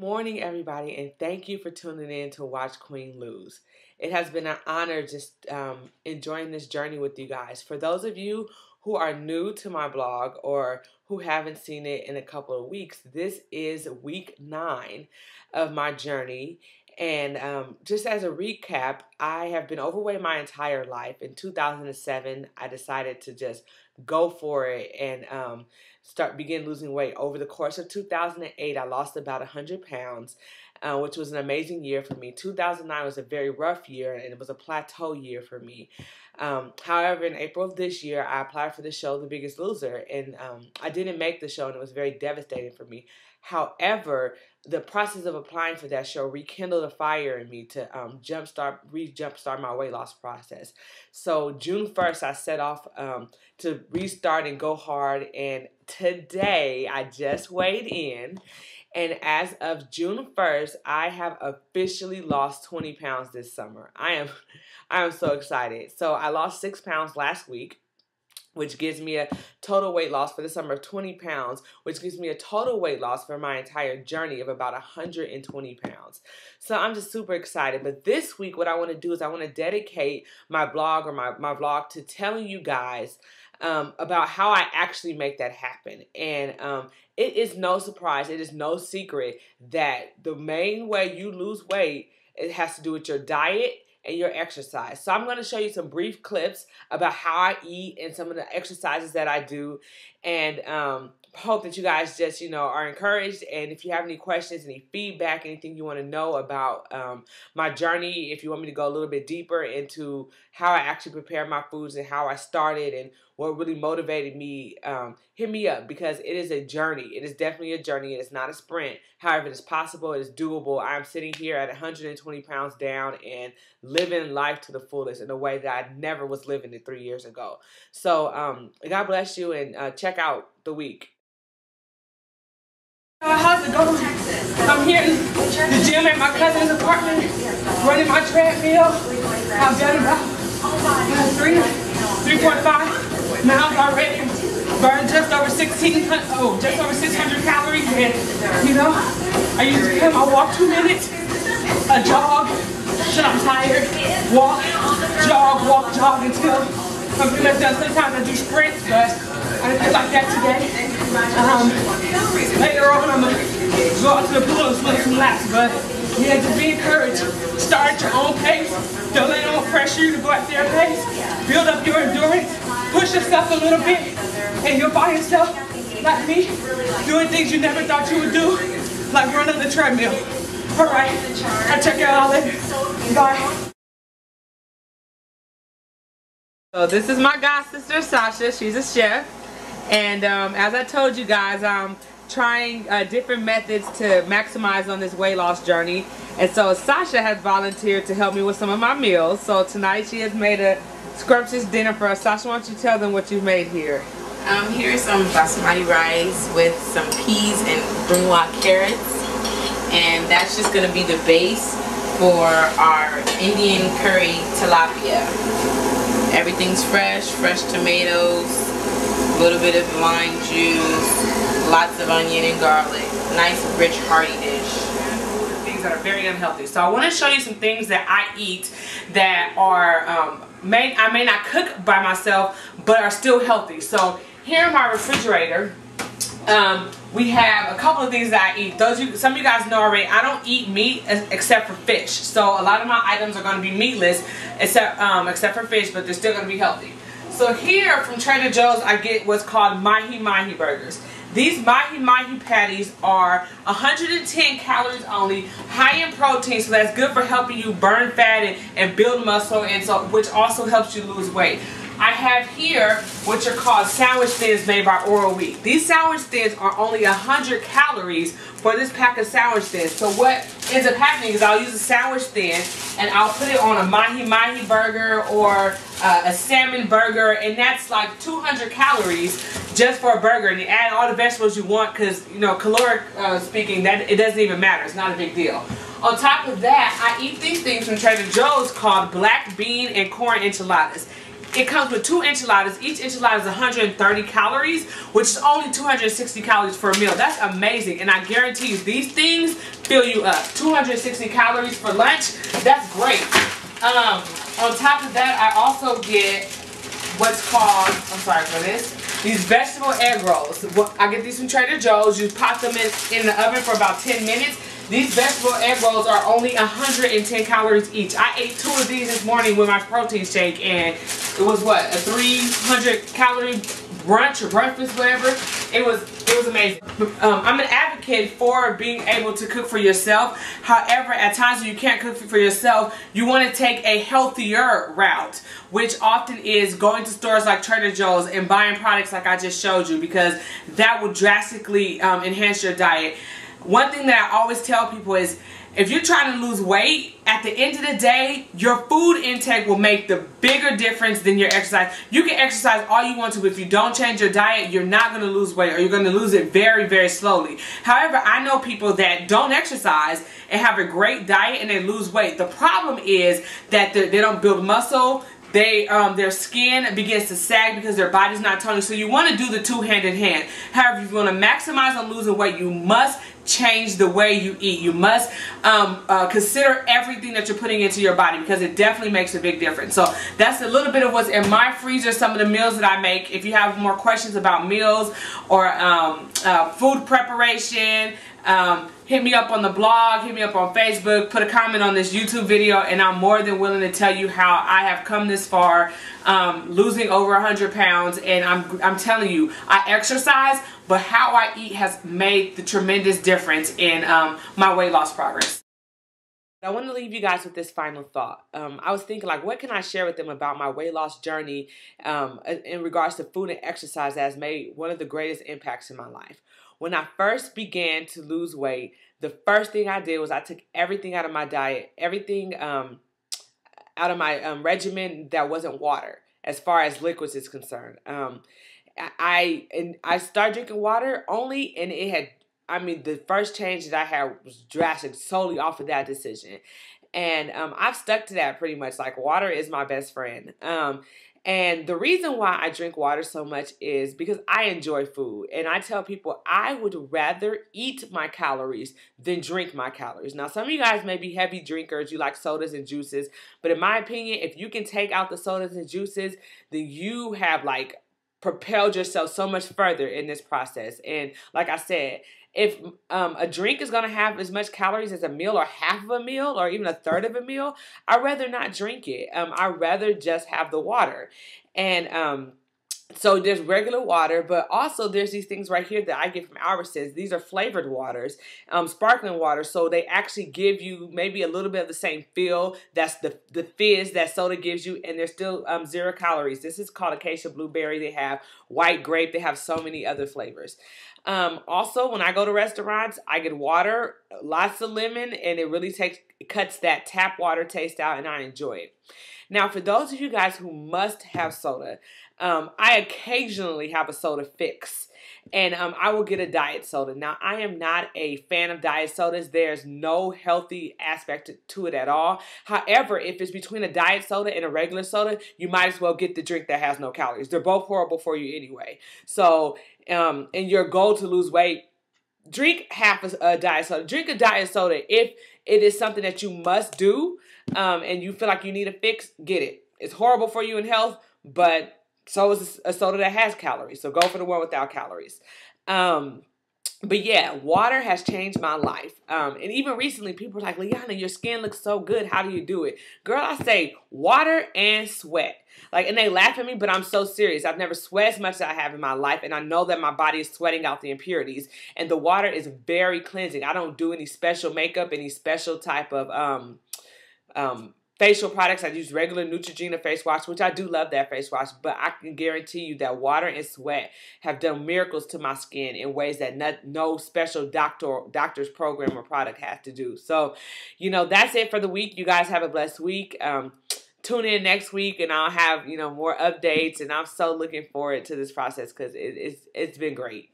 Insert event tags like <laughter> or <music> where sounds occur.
Morning, everybody, and thank you for tuning in to watch Queen Lose. It has been an honor just um, enjoying this journey with you guys. For those of you who are new to my blog or who haven't seen it in a couple of weeks, this is week nine of my journey. And um, just as a recap, I have been overweight my entire life. In 2007, I decided to just go for it and um, start begin losing weight. Over the course of 2008, I lost about 100 pounds, uh, which was an amazing year for me. 2009 was a very rough year, and it was a plateau year for me. Um, however, in April of this year, I applied for the show The Biggest Loser, and um, I didn't make the show, and it was very devastating for me. However, the process of applying for that show rekindled a fire in me to um, jumpstart, re jumpstart my weight loss process. So June 1st, I set off um, to restart and go hard. And today, I just weighed in. And as of June 1st, I have officially lost 20 pounds this summer. I am, <laughs> I am so excited. So I lost six pounds last week which gives me a total weight loss for the summer of 20 pounds, which gives me a total weight loss for my entire journey of about 120 pounds. So I'm just super excited. But this week, what I want to do is I want to dedicate my blog or my, my vlog to telling you guys um, about how I actually make that happen. And um, it is no surprise, it is no secret that the main way you lose weight, it has to do with your diet and your exercise. So I'm going to show you some brief clips about how I eat and some of the exercises that I do. And um, hope that you guys just, you know, are encouraged. And if you have any questions, any feedback, anything you want to know about um, my journey, if you want me to go a little bit deeper into how I actually prepare my foods and how I started and what really motivated me, um, hit me up because it is a journey. It is definitely a journey. It is not a sprint. However, it is possible. It is doable. I'm sitting here at 120 pounds down and living life to the fullest in a way that I never was living it three years ago. So um, God bless you and uh, check out the week. How's it going? I'm here in the gym at my cousin's apartment, running my treadmill. I've done about three, 3.5 miles already. Burned just over 1600, oh, just over 600 calories. And, you know, I used to come, I walk two minutes, a jog, till I'm tired, walk, jog, walk, jog until I'm pretty done. Sometimes I do sprints, but I feel like that today. Um, later on, I'm going to go out to the pool and swim some laps. But yeah, just be encouraged. Start at your own pace. Don't let anyone pressure you to go at their pace. Build up your endurance. Push yourself a little bit. And you'll find yourself, like me, doing things you never thought you would do, like running the treadmill. All right, I'll check you out later. Bye. So this is my god sister Sasha. She's a chef. And um, as I told you guys, I'm trying uh, different methods to maximize on this weight loss journey. And so Sasha has volunteered to help me with some of my meals. So tonight she has made a scrumptious dinner for us. Sasha, why don't you tell them what you've made here? Um, here's some basmati rice with some peas and brunoise carrots. And that's just going to be the base for our Indian curry tilapia. Everything's fresh, fresh tomatoes, a little bit of lime juice, lots of onion and garlic. Nice, rich, hearty dish. Things that are very unhealthy. So I want to show you some things that I eat that are, um, may, I may not cook by myself, but are still healthy. So here in my refrigerator, um, we have a couple of things that I eat. Those you, some of you guys know already. I don't eat meat except for fish. So a lot of my items are going to be meatless, except um, except for fish, but they're still going to be healthy. So here from Trader Joe's, I get what's called Mahi Mahi burgers. These Mahi Mahi patties are 110 calories only, high in protein, so that's good for helping you burn fat and, and build muscle, and so which also helps you lose weight. I have here what are called sandwich thins made by Oroweat. These sandwich thins are only 100 calories for this pack of sandwich thins. So what ends up happening is I'll use a sandwich thin and I'll put it on a mahi mahi burger or uh, a salmon burger and that's like 200 calories just for a burger and you add all the vegetables you want because you know caloric uh, speaking that it doesn't even matter. It's not a big deal. On top of that, I eat these things from Trader Joe's called black bean and corn enchiladas. It comes with two enchiladas. Each enchilada is 130 calories, which is only 260 calories for a meal. That's amazing. And I guarantee you, these things fill you up. 260 calories for lunch. That's great. Um, on top of that, I also get what's called, I'm sorry for this, these vegetable egg rolls. I get these from Trader Joe's. You pop them in, in the oven for about 10 minutes. These vegetable egg rolls are only 110 calories each. I ate two of these this morning with my protein shake and it was what, a 300 calorie brunch or breakfast, whatever. It was it was amazing. Um, I'm an advocate for being able to cook for yourself. However, at times when you can't cook for yourself, you want to take a healthier route, which often is going to stores like Trader Joe's and buying products like I just showed you because that will drastically um, enhance your diet. One thing that I always tell people is if you're trying to lose weight, at the end of the day, your food intake will make the bigger difference than your exercise. You can exercise all you want to, but if you don't change your diet, you're not going to lose weight or you're going to lose it very, very slowly. However, I know people that don't exercise and have a great diet and they lose weight. The problem is that they don't build muscle, they um, their skin begins to sag because their body's not toning. So you want to do the two hand in hand. However, if you want to maximize on losing weight, you must change the way you eat. You must um, uh, consider everything that you're putting into your body because it definitely makes a big difference. So that's a little bit of what's in my freezer, some of the meals that I make. If you have more questions about meals or um, uh, food preparation, um, hit me up on the blog, hit me up on Facebook, put a comment on this YouTube video, and I'm more than willing to tell you how I have come this far, um, losing over 100 pounds, and I'm, I'm telling you, I exercise, but how I eat has made the tremendous difference in um, my weight loss progress. I want to leave you guys with this final thought. Um, I was thinking, like, what can I share with them about my weight loss journey um, in regards to food and exercise that has made one of the greatest impacts in my life? When I first began to lose weight, the first thing I did was I took everything out of my diet, everything um, out of my um, regimen that wasn't water, as far as liquids is concerned. Um, I and I started drinking water only, and it had. I mean, the first change that I had was drastic, solely off of that decision, and um, I've stuck to that pretty much. Like water is my best friend. Um, and the reason why I drink water so much is because I enjoy food. And I tell people I would rather eat my calories than drink my calories. Now, some of you guys may be heavy drinkers, you like sodas and juices. But in my opinion, if you can take out the sodas and juices, then you have like propelled yourself so much further in this process. And like I said, if um, a drink is going to have as much calories as a meal or half of a meal or even a third of a meal, I'd rather not drink it. Um, I'd rather just have the water. And um, so there's regular water, but also there's these things right here that I get from Albertsons. These are flavored waters, um, sparkling water. So they actually give you maybe a little bit of the same feel. That's the the fizz that soda gives you, and they're still um, zero calories. This is called Acacia Blueberry. They have white grape. They have so many other flavors. Um, also, when I go to restaurants, I get water, lots of lemon, and it really takes it cuts that tap water taste out, and I enjoy it. Now, for those of you guys who must have soda, um, I occasionally have a soda fix and um, I will get a diet soda. Now, I am not a fan of diet sodas. There's no healthy aspect to it at all. However, if it's between a diet soda and a regular soda, you might as well get the drink that has no calories. They're both horrible for you anyway. So, um, in your goal to lose weight, drink half a, a diet soda. Drink a diet soda if it is something that you must do um, and you feel like you need a fix, get it. It's horrible for you in health, but so is a soda that has calories. So go for the one without calories. Um, but yeah, water has changed my life. Um, and even recently, people are like, Liana, your skin looks so good. How do you do it? Girl, I say water and sweat. Like, and they laugh at me, but I'm so serious. I've never sweat as much as I have in my life, and I know that my body is sweating out the impurities. And the water is very cleansing. I don't do any special makeup, any special type of um, um, facial products. I use regular Neutrogena face wash, which I do love that face wash, but I can guarantee you that water and sweat have done miracles to my skin in ways that not, no special doctor doctor's program or product has to do. So, you know, that's it for the week. You guys have a blessed week. Um, tune in next week and I'll have, you know, more updates and I'm so looking forward to this process because it, it's it's been great.